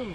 Two.